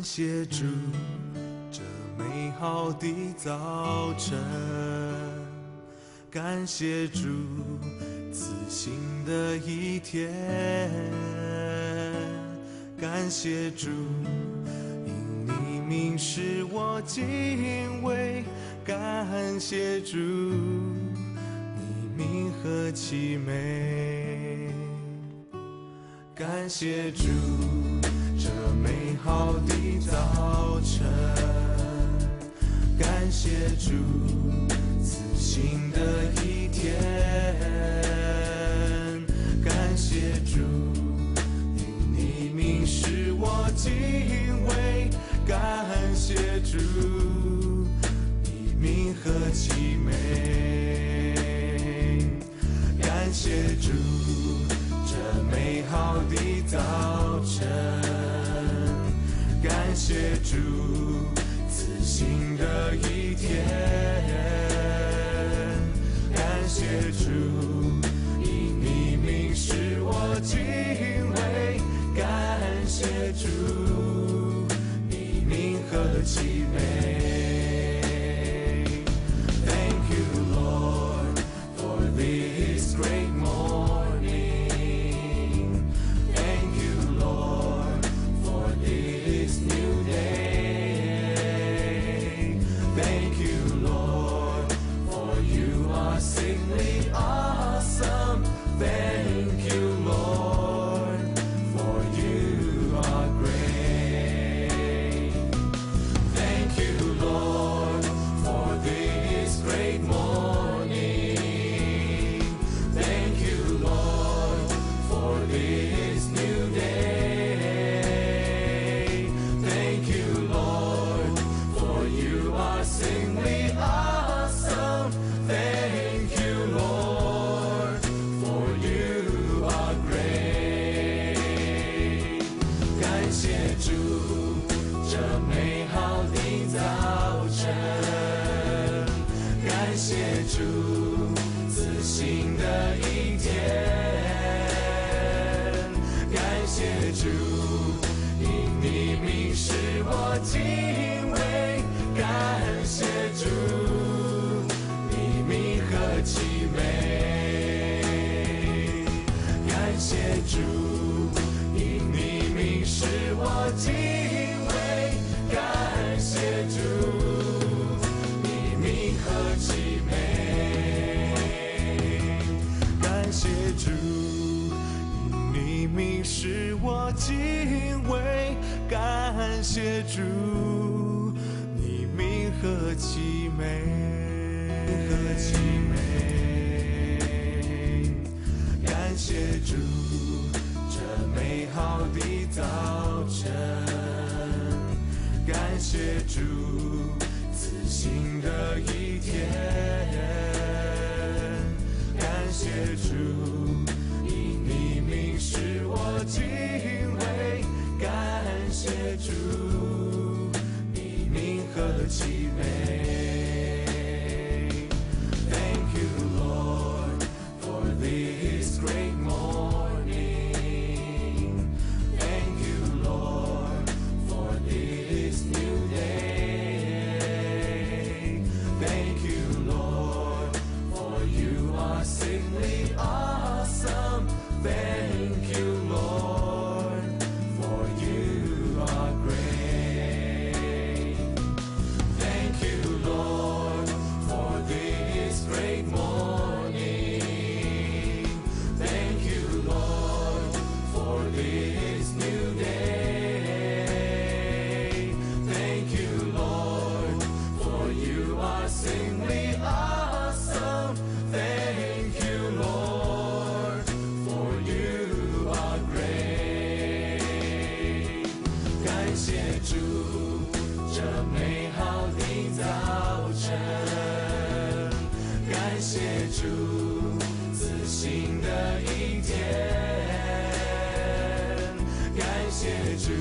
感谢主，这美好的早晨。感谢主，此新的一天。感谢主，因你名使我敬畏。感谢主，你名何其美。感谢主，美好的早晨。感谢主，此新的一天。感谢主，因你名使我敬畏。感谢主，你名何其美。感谢主，这美好的早晨。谢主，此新的一天。感谢主，因你名使我敬畏。感谢主，你名何其主，此新的一天。感谢主，因你名使我敬畏。感谢主，你名何其美。感谢主，我敬畏。感谢主，你名何其美，感谢主，这美好的早晨。感谢主，此新的一天。感谢主，因你名使我敬。谢主，你名和其美。谢主，这美好的早晨。感谢主，此新的一天。感谢主，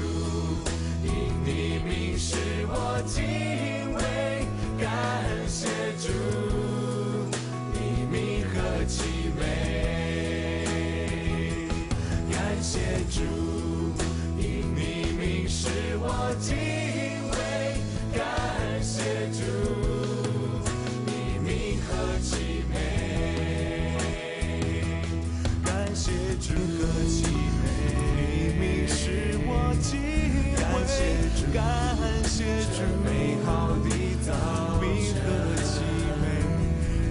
因你名使我敬畏。感谢主，你名何其美。感谢主，感谢主你铭刻其美感谢主和其美秘密是我敬畏感谢这美好的早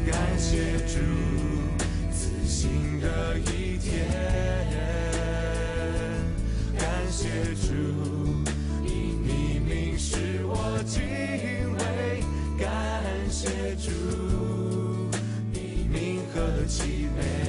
感谢主自信的一天感谢主。主，你名何其美。